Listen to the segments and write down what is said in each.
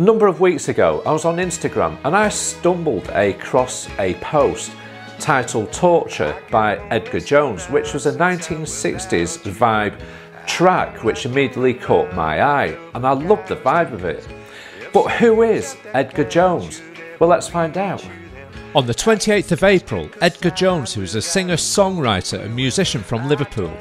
A number of weeks ago, I was on Instagram and I stumbled across a post titled Torture by Edgar Jones, which was a 1960s vibe track which immediately caught my eye, and I loved the vibe of it. But who is Edgar Jones? Well, let's find out. On the 28th of April, Edgar Jones, who is a singer, songwriter, and musician from Liverpool,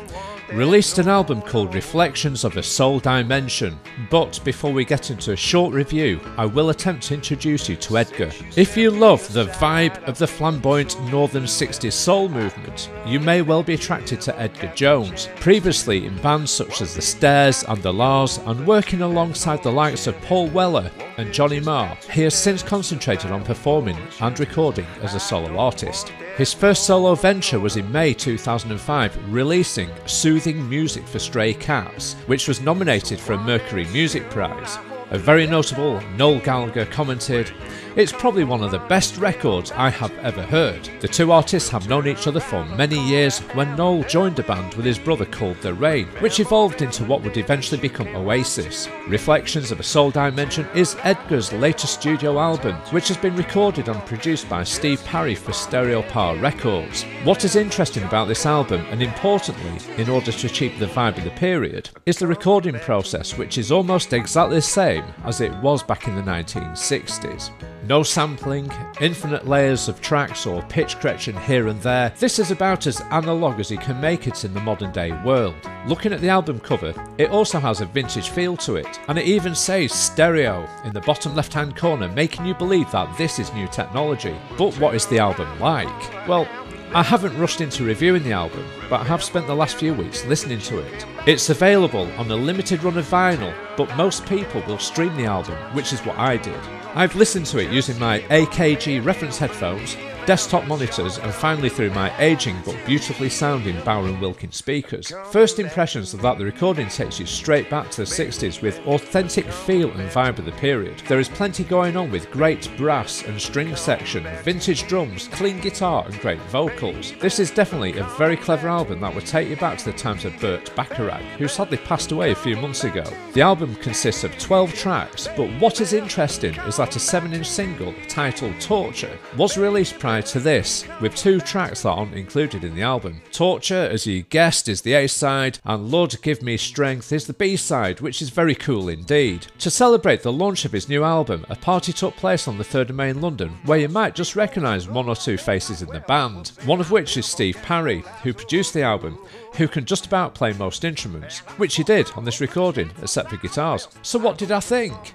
released an album called Reflections of a Soul Dimension. But before we get into a short review, I will attempt to introduce you to Edgar. If you love the vibe of the flamboyant Northern 60s soul movement, you may well be attracted to Edgar Jones. Previously in bands such as The Stairs and The La's, and working alongside the likes of Paul Weller and Johnny Marr, he has since concentrated on performing and recording as a solo artist. His first solo venture was in May 2005, releasing Soothing Music for Stray Cats, which was nominated for a Mercury Music Prize. A very notable Noel Gallagher commented, It's probably one of the best records I have ever heard. The two artists have known each other for many years when Noel joined a band with his brother called The Rain, which evolved into what would eventually become Oasis. Reflections of a Soul Dimension is Edgar's latest studio album, which has been recorded and produced by Steve Parry for Stereo Power Records. What is interesting about this album, and importantly, in order to achieve the vibe of the period, is the recording process, which is almost exactly the same as it was back in the 1960s. No sampling, infinite layers of tracks or pitch correction here and there. This is about as analog as you can make it in the modern day world. Looking at the album cover, it also has a vintage feel to it, and it even says stereo in the bottom left hand corner, making you believe that this is new technology. But what is the album like? Well, I haven't rushed into reviewing the album, but I have spent the last few weeks listening to it. It's available on a limited run of vinyl, but most people will stream the album, which is what I did. I've listened to it using my AKG reference headphones, desktop monitors, and finally through my aging but beautifully sounding Bower & Wilkins speakers. First impressions are that the recording takes you straight back to the 60s with authentic feel and vibe of the period. There is plenty going on with great brass and string section, vintage drums, clean guitar, and great vocals. This is definitely a very clever album that will take you back to the times of Burt Bacharach, who sadly passed away a few months ago. The album consists of 12 tracks, but what is interesting is that a 7 inch single titled Torture was released prior to this, with two tracks that aren't included in the album. Torture, as you guessed, is the A side, and Lord Give Me Strength is the B side, which is very cool indeed. To celebrate the launch of his new album, a party took place on the 3rd of May in London, where you might just recognise one or two faces in the band, one of which is Steve Parry, who produced the album, who can just about play most instruments, which he did on this recording, except for guitars. So, what did I think?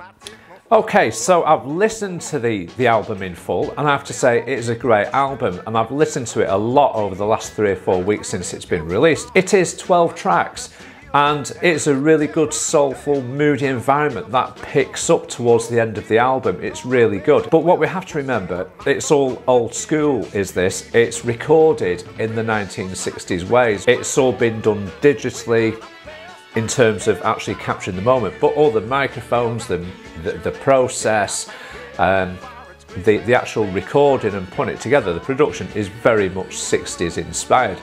Okay, so I've listened to the, the album in full, and I have to say it is a great album, and I've listened to it a lot over the last three or four weeks since it's been released. It is 12 tracks, and it's a really good, soulful, moody environment that picks up towards the end of the album. It's really good. But what we have to remember, it's all old school, is this? It's recorded in the 1960s ways. It's all been done digitally in terms of actually capturing the moment, but all the microphones, the, the, the process, um, the, the actual recording and putting it together, the production is very much 60s inspired.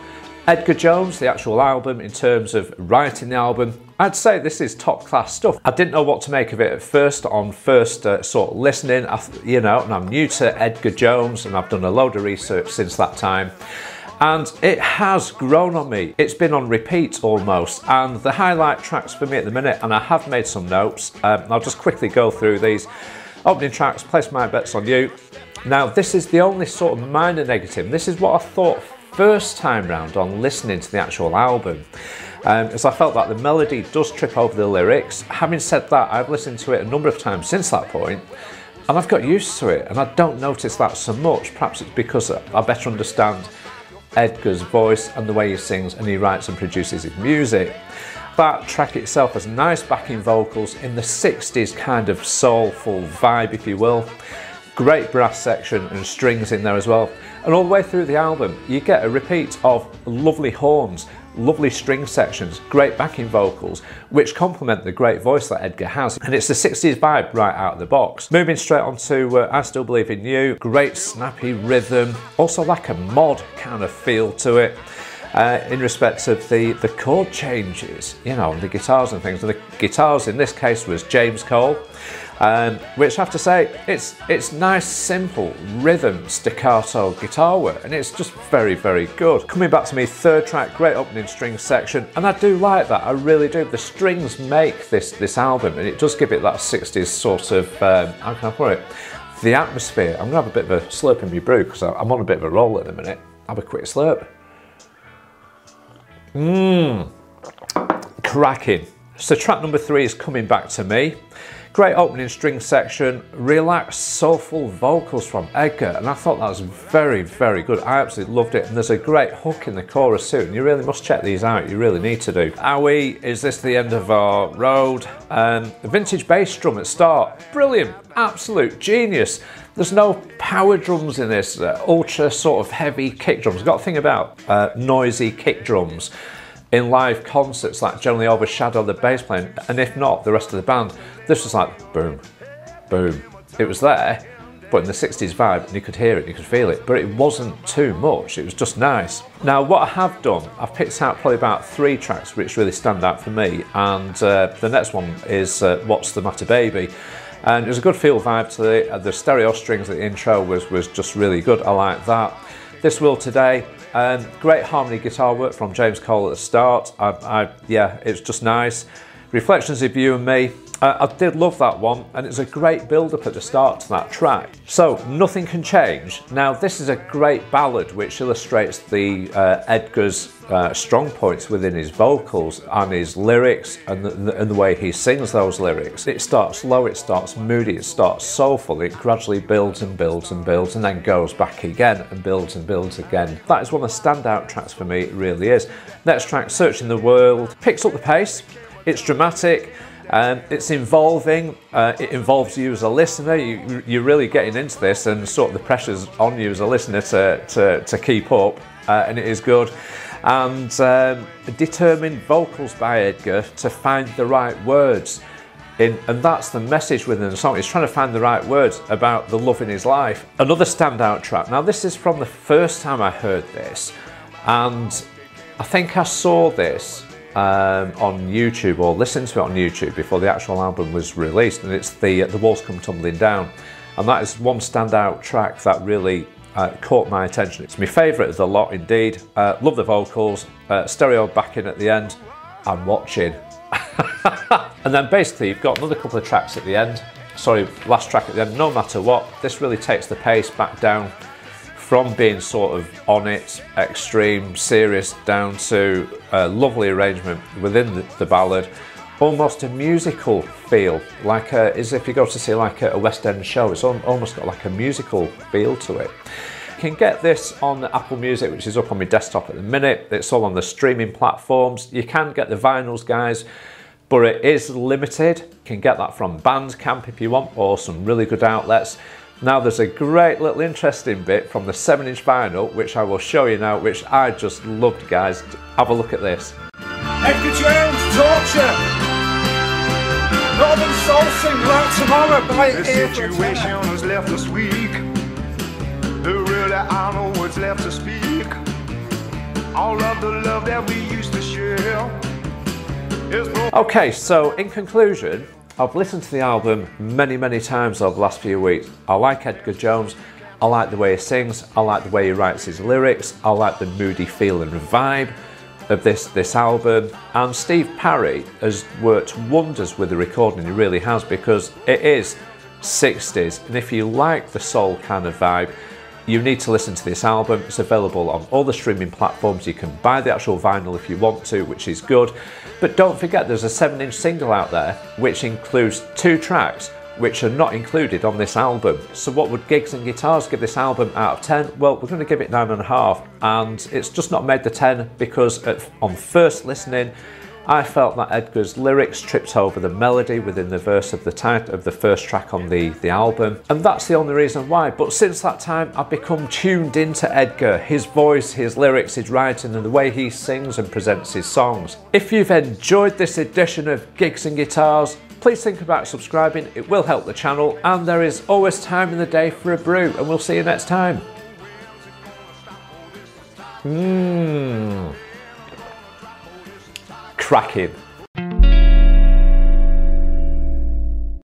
Edgar Jones, the actual album, in terms of writing the album, I'd say this is top class stuff. I didn't know what to make of it at first on first uh, sort of listening, I, you know, and I'm new to Edgar Jones and I've done a load of research since that time. And it has grown on me. It's been on repeat almost. And the highlight tracks for me at the minute, and I have made some notes, um, I'll just quickly go through these. Opening tracks, place my bets on you. Now, this is the only sort of minor negative. This is what I thought first time round on listening to the actual album. Um, as I felt that the melody does trip over the lyrics. Having said that, I've listened to it a number of times since that point, and I've got used to it, and I don't notice that so much. Perhaps it's because I better understand Edgar's voice and the way he sings, and he writes and produces his music. That track itself has nice backing vocals in the 60s kind of soulful vibe, if you will. Great brass section and strings in there as well. And all the way through the album, you get a repeat of lovely horns, lovely string sections, great backing vocals, which complement the great voice that Edgar has. And it's the 60s vibe right out of the box. Moving straight on to uh, I Still Believe in You, great snappy rhythm, also like a mod kind of feel to it. uh, in respect of the, the chord changes, you know, the guitars and things. And the guitars in this case was James Cole, um, which I have to say, it's, it's nice, simple rhythm, staccato guitar work, and it's just very, very good. Coming back to me, third track, great opening string section, and I do like that, I really do. The strings make this, this album, and it does give it that 60s sort of, um, how can I put it? The atmosphere. I'm gonna have a bit of a slurp in my brew because I'm on a bit of a roll at the minute. Have a quick slurp. Mmm, cracking. So track number three is coming back to me. Great opening string section, relaxed, soulful vocals from Edgar, and I thought that was very, very good. I absolutely loved it, and there's a great hook in the chorus too, and you really must check these out, you really need to do. Are we, is this the end of our road? Um, the vintage bass drum at start, brilliant, absolute genius. There's no power drums in this, uh, ultra sort of heavy kick drums. Got to think about uh, noisy kick drums in live concerts that generally overshadow the bass playing, and if not, the rest of the band. This was like boom, boom. It was there, but in the 60s vibe, and you could hear it, you could feel it, but it wasn't too much, it was just nice. Now, what I have done, I've picked out probably about three tracks which really stand out for me, and uh, the next one is uh, What's the Matter Baby. And there's a good feel vibe to it. Uh, the stereo strings the intro was, was just really good. I like that. This Will Today, um, great harmony guitar work from James Cole at the start. I, I, yeah, it's just nice. Reflections of You and Me, I did love that one, and it's a great build up at the start to that track. So, Nothing Can Change. Now, this is a great ballad which illustrates the uh, Edgar's uh, strong points within his vocals and his lyrics and the, and the way he sings those lyrics. It starts low, it starts moody, it starts soulful, it gradually builds and builds and builds and then goes back again and builds and builds again. That is one of the standout tracks for me, it really is. Next track, Searching the World, picks up the pace, it's dramatic, um, it's involving, uh, it involves you as a listener. You, you're really getting into this and sort of the pressure's on you as a listener to, to, to keep up, uh, and it is good. And um, determined vocals by Edgar to find the right words. In, and that's the message within the song. He's trying to find the right words about the love in his life. Another standout track. Now, this is from the first time I heard this, and I think I saw this um, on YouTube or listened to it on YouTube before the actual album was released, and it's the the walls come tumbling down, and that is one standout track that really uh, caught my attention. It's my favourite of the lot, indeed. Uh, love the vocals, uh, stereo backing at the end. I'm watching, and then basically you've got another couple of tracks at the end. Sorry, last track at the end. No matter what, this really takes the pace back down from being sort of on it, extreme, serious, down to a lovely arrangement within the, the ballad, almost a musical feel, like a, as if you go to see like a, a West End show. It's almost got like a musical feel to it. You can get this on Apple Music, which is up on my desktop at the minute. It's all on the streaming platforms. You can get the vinyls, guys, but it is limited. You can get that from Bandcamp if you want, or some really good outlets. Now there's a great little interesting bit from the 7 inch vinyl which I will show you now which I just loved guys. Have a look at this. Edgar Jones, Torture. Northern Soul Sing Like Tomorrow by The situation has left us weak. There really are no words left to speak. All of the love that we used to share. Okay, so in conclusion, I've listened to the album many, many times over the last few weeks. I like Edgar Jones. I like the way he sings. I like the way he writes his lyrics. I like the moody feel and vibe of this, this album. And Steve Parry has worked wonders with the recording, he really has, because it is 60s. And if you like the soul kind of vibe, you need to listen to this album. It's available on all the streaming platforms. You can buy the actual vinyl if you want to, which is good. But don't forget there's a 7 inch single out there which includes two tracks which are not included on this album. So what would Gigs and Guitars give this album out of 10? Well, we're going to give it 9.5 and it's just not made the 10 because on first listening I felt that Edgar's lyrics tripped over the melody within the verse of the title of the first track on the, the album, and that's the only reason why. But since that time, I've become tuned into Edgar, his voice, his lyrics, his writing, and the way he sings and presents his songs. If you've enjoyed this edition of Gigs and Guitars, please think about subscribing, it will help the channel, and there is always time in the day for a brew, and we'll see you next time. Mmm cracking.